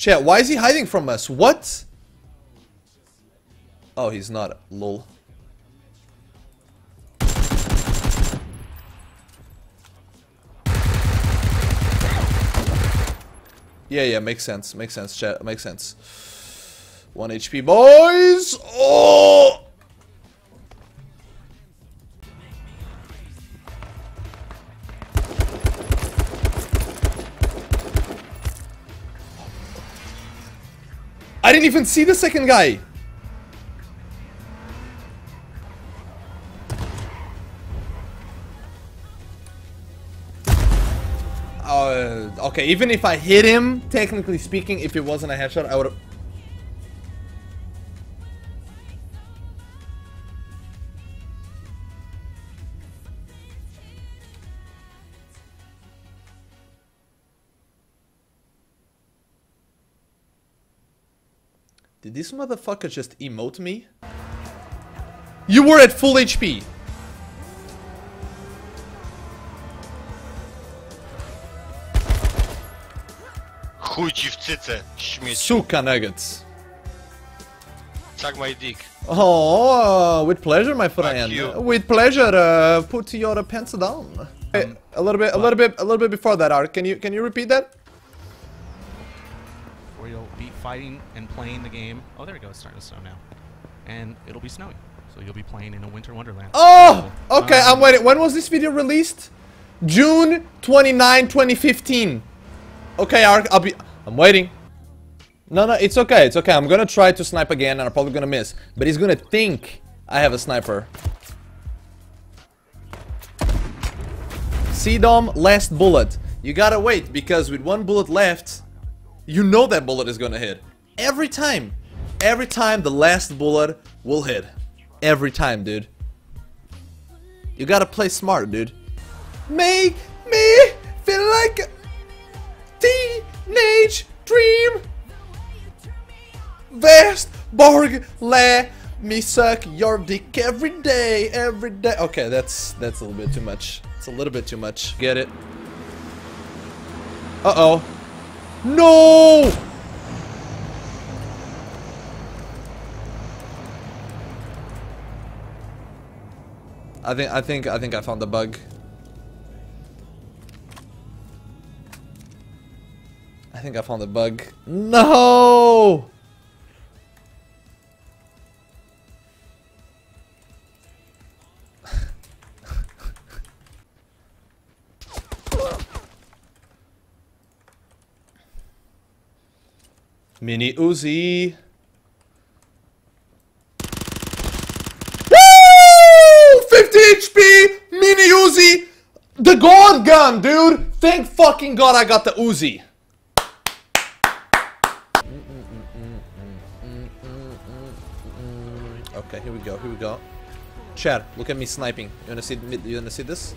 Chat, why is he hiding from us? What? Oh, he's not. Lol. Yeah, yeah, makes sense. Makes sense, chat. Makes sense. 1 HP, boys! I didn't even see the second guy! Uh, okay, even if I hit him, technically speaking, if it wasn't a headshot, I would've... Did this motherfucker just emote me? You were at full HP! Chuj ci w cyce, śmieć. Suka nuggets. Suck my dick. Oh, with pleasure, my friend. With pleasure. Uh, put your pants down. Hey, a little bit, a little bit, a little bit before that, Art. Can you can you repeat that? Where you'll be fighting and playing the game. Oh, there we go. It's starting to snow now. And it'll be snowing. So you'll be playing in a winter wonderland. Oh, okay. Um, I'm waiting. When was this video released? June 29, 2015. Okay, Ark. I'll be. I'm waiting. No, no, it's okay. It's okay. I'm gonna try to snipe again, and I'm probably gonna miss. But he's gonna think I have a sniper. C-Dom, last bullet. You gotta wait because with one bullet left, you know that bullet is gonna hit. Every time. Every time the last bullet will hit. Every time, dude. You gotta play smart, dude. Make me feel like a teenage dream. Vast Borg, let me suck your dick every day, every day. Okay, that's that's a little bit too much. It's a little bit too much. Get it? Uh oh. No! I think I think I think I found the bug. I think I found the bug. No! Mini Uzi. Woo! 50 HP! Mini Uzi! The God gun, dude! Thank fucking God I got the Uzi. Okay, here we go, here we go. Chad, look at me sniping. You wanna see you wanna see this?